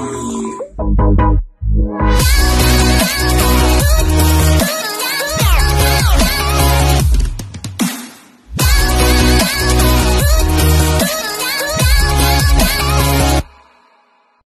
Hallelujah.